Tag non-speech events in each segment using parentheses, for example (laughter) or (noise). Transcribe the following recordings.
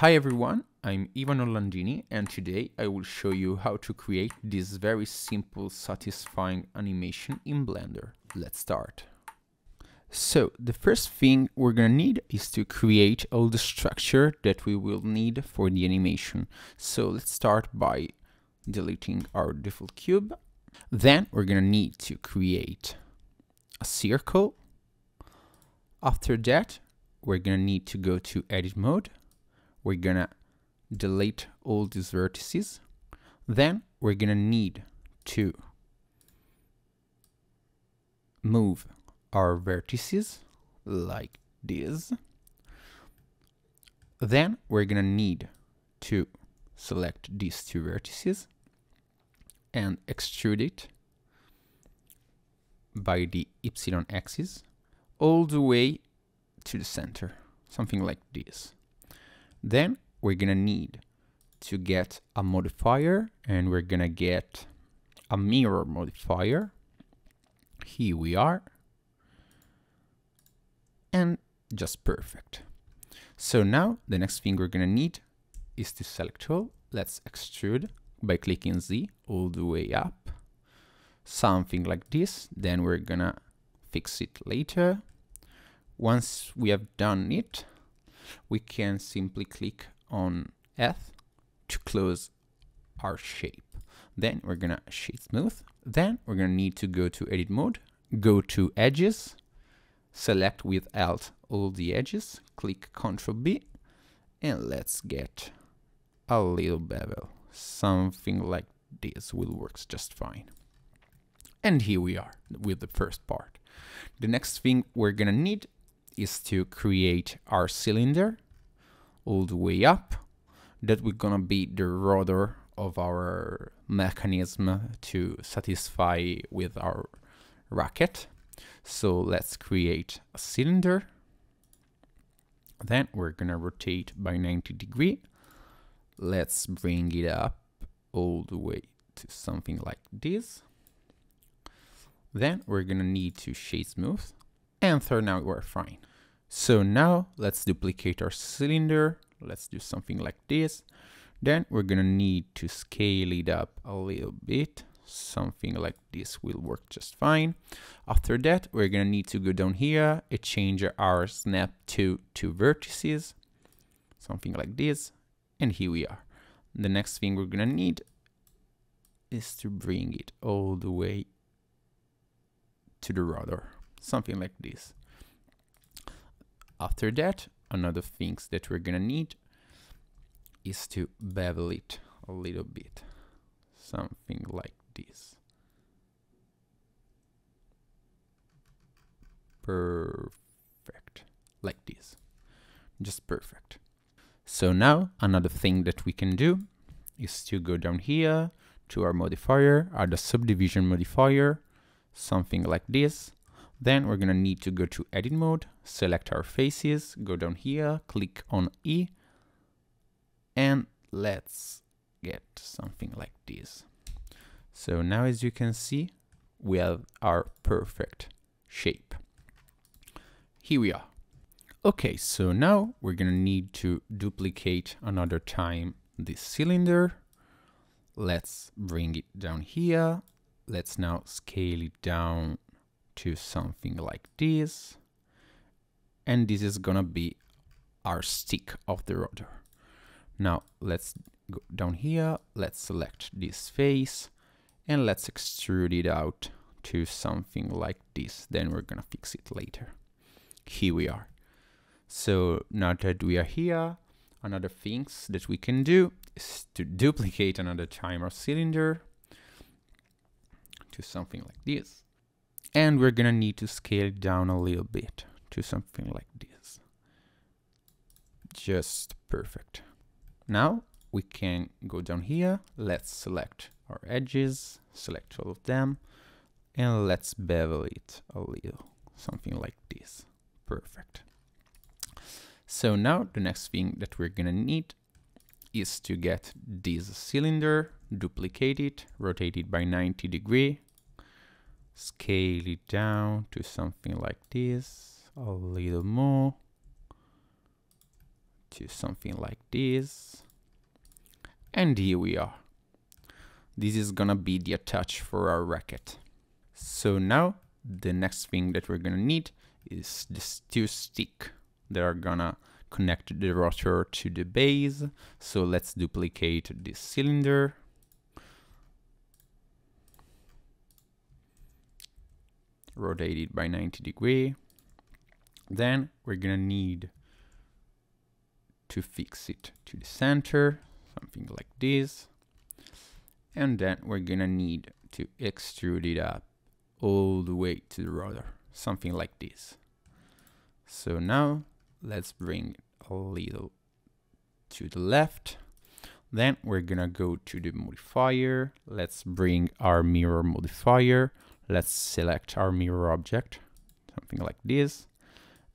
Hi everyone, I'm Ivan Orlandini and today I will show you how to create this very simple satisfying animation in Blender. Let's start. So the first thing we're gonna need is to create all the structure that we will need for the animation. So let's start by deleting our default cube. Then we're gonna need to create a circle. After that, we're gonna need to go to edit mode. We're gonna delete all these vertices. Then we're gonna need to move our vertices like this. Then we're gonna need to select these two vertices and extrude it by the y axis all the way to the center, something like this. Then we're gonna need to get a modifier and we're gonna get a mirror modifier. Here we are. And just perfect. So now the next thing we're gonna need is to select all. Let's extrude by clicking Z all the way up. Something like this. Then we're gonna fix it later. Once we have done it, we can simply click on F to close our shape. Then we're gonna shade smooth. Then we're gonna need to go to edit mode, go to edges, select with Alt all the edges, click Ctrl B, and let's get a little bevel. Something like this will work just fine. And here we are with the first part. The next thing we're gonna need is to create our cylinder all the way up. That we're gonna be the rotor of our mechanism to satisfy with our racket. So let's create a cylinder. Then we're gonna rotate by 90 degree. Let's bring it up all the way to something like this. Then we're gonna need to shade smooth. And third now we're fine. So now let's duplicate our cylinder. Let's do something like this. Then we're gonna need to scale it up a little bit. Something like this will work just fine. After that, we're gonna need to go down here and change our snap to two vertices. Something like this. And here we are. The next thing we're gonna need is to bring it all the way to the rotor. Something like this. After that, another things that we're gonna need is to bevel it a little bit. Something like this. Perfect. Like this. Just perfect. So now another thing that we can do is to go down here to our modifier, add a subdivision modifier, something like this. Then we're gonna need to go to edit mode, select our faces, go down here, click on E, and let's get something like this. So now as you can see, we have our perfect shape. Here we are. Okay, so now we're gonna need to duplicate another time this cylinder. Let's bring it down here. Let's now scale it down to something like this. And this is gonna be our stick of the rotor. Now let's go down here, let's select this face and let's extrude it out to something like this. Then we're gonna fix it later. Here we are. So now that we are here, another things that we can do is to duplicate another timer cylinder to something like this. And we're gonna need to scale it down a little bit to something like this. Just perfect. Now we can go down here. Let's select our edges, select all of them, and let's bevel it a little, something like this. Perfect. So now the next thing that we're gonna need is to get this cylinder, duplicate it, rotate it by 90 degree, scale it down to something like this, a little more, to something like this. And here we are. This is gonna be the attach for our racket. So now the next thing that we're gonna need is this two stick that are gonna connect the rotor to the base. So let's duplicate this cylinder. Rotate it by 90 degree. Then we're gonna need to fix it to the center, something like this. And then we're gonna need to extrude it up all the way to the rotor, something like this. So now let's bring a little to the left. Then we're gonna go to the modifier. Let's bring our mirror modifier. Let's select our mirror object, something like this.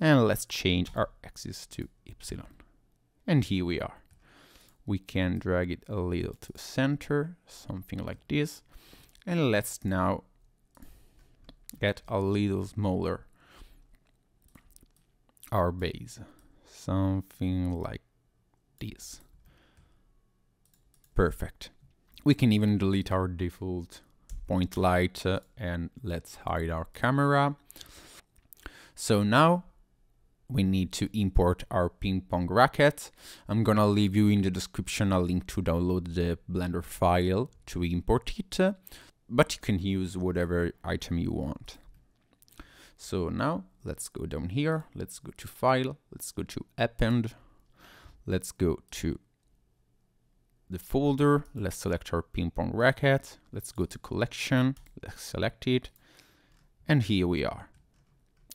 And let's change our axis to epsilon. And here we are. We can drag it a little to center, something like this. And let's now get a little smaller our base, something like this. Perfect. We can even delete our default point light uh, and let's hide our camera. So now we need to import our ping pong racket. I'm gonna leave you in the description a link to download the Blender file to import it, but you can use whatever item you want. So now let's go down here, let's go to file, let's go to append, let's go to the folder, let's select our ping pong racket, let's go to collection, let's select it, and here we are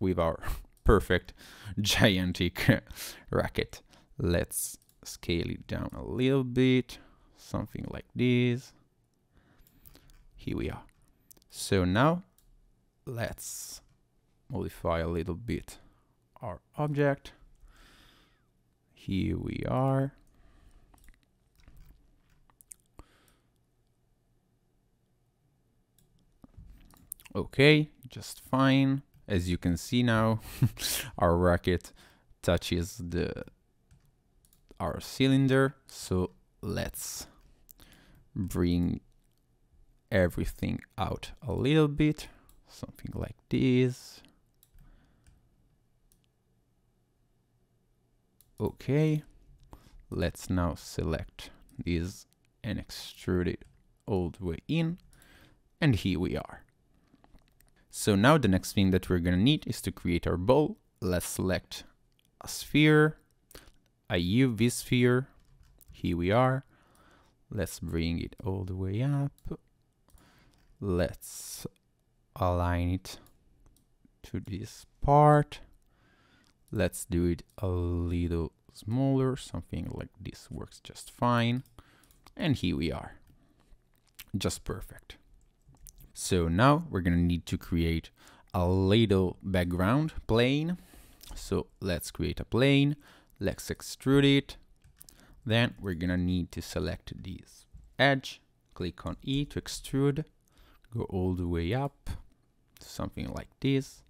with our (laughs) perfect (laughs) gigantic (laughs) racket. Let's scale it down a little bit, something like this. Here we are. So now let's modify a little bit our object. Here we are. Okay, just fine. As you can see now (laughs) our racket touches the our cylinder. So let's bring everything out a little bit. Something like this. Okay let's now select this and extrude it all the way in. And here we are so now the next thing that we're to need is to create our ball. Let's select a sphere, a UV sphere. Here we are. Let's bring it all the way up. Let's align it to this part. Let's do it a little smaller. Something like this works just fine. And here we are. Just perfect. So now we're to need to create a little background plane. So let's create a plane. Let's extrude it. Then we're to need to select this edge. Click on E to extrude. Go all the way up. Something like this.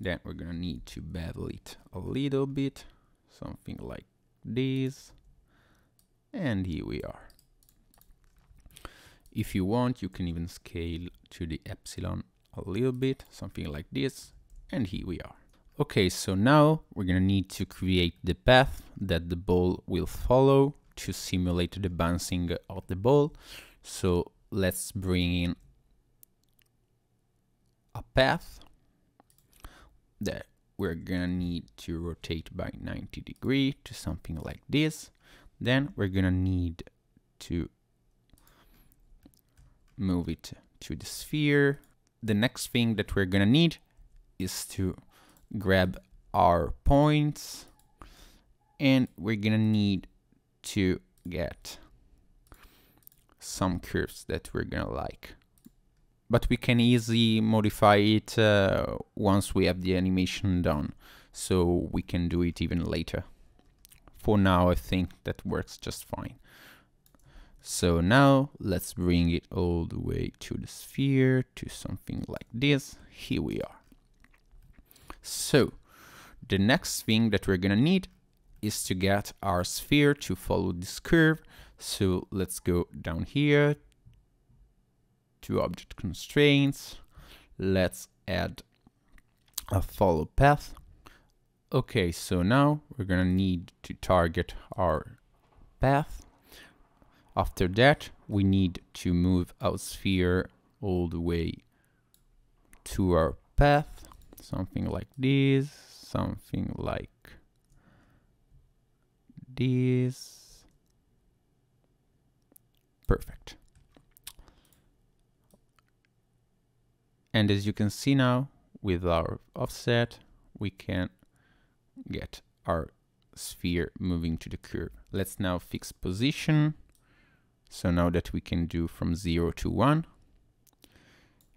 Then we're to need to bevel it a little bit. Something like this. And here we are. If you want, you can even scale to the epsilon a little bit, something like this. And here we are. Okay, so now we're gonna need to create the path that the ball will follow to simulate the bouncing of the ball. So let's bring in a path that we're gonna need to rotate by 90 degree to something like this. Then we're gonna need to move it to the sphere. The next thing that we're gonna need is to grab our points. And we're gonna need to get some curves that we're gonna like. But we can easily modify it uh, once we have the animation done. So we can do it even later. For now I think that works just fine so now let's bring it all the way to the sphere to something like this. Here we are. So the next thing that we're gonna need is to get our sphere to follow this curve. So let's go down here to object constraints. Let's add a follow path. Okay, so now we're gonna need to target our path. After that, we need to move our sphere all the way to our path, something like this, something like this. Perfect. And as you can see now, with our offset, we can get our sphere moving to the curve. Let's now fix position. So now that we can do from 0 to 1.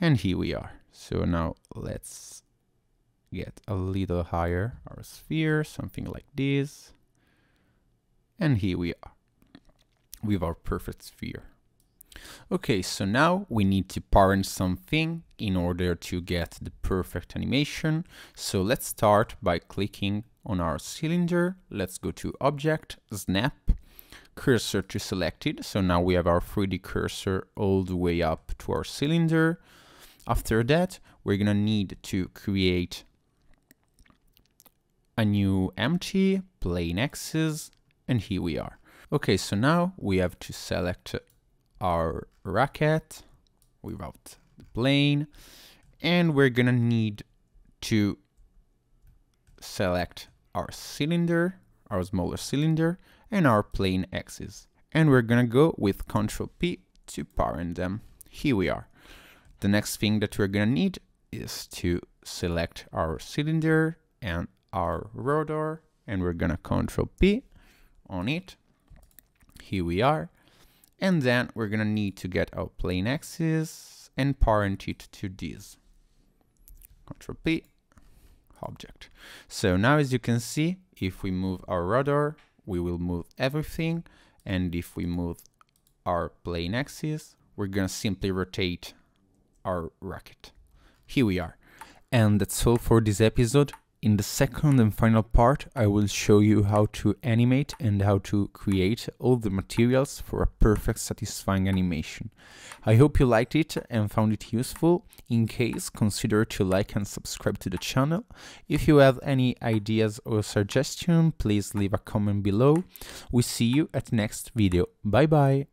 And here we are. So now let's get a little higher our sphere, something like this. And here we are with our perfect sphere. Okay, so now we need to parent something in order to get the perfect animation. So let's start by clicking on our cylinder. Let's go to Object, Snap, Cursor to Selected. So now we have our 3D cursor all the way up to our cylinder. After that, we're gonna need to create a new empty plane axis, and here we are. Okay, so now we have to select our racket without the plane and we're gonna need to select our cylinder our smaller cylinder and our plane axis and we're gonna go with Ctrl P to parent them. Here we are. The next thing that we're gonna need is to select our cylinder and our rotor and we're gonna Ctrl P on it. Here we are. And then we're gonna need to get our plane axis and parent it to this. Control P, object. So now as you can see, if we move our rotor, we will move everything. And if we move our plane axis, we're gonna simply rotate our racket. Here we are. And that's all for this episode. In the second and final part, I will show you how to animate and how to create all the materials for a perfect satisfying animation. I hope you liked it and found it useful. In case, consider to like and subscribe to the channel. If you have any ideas or suggestions, please leave a comment below. We see you at next video. Bye bye!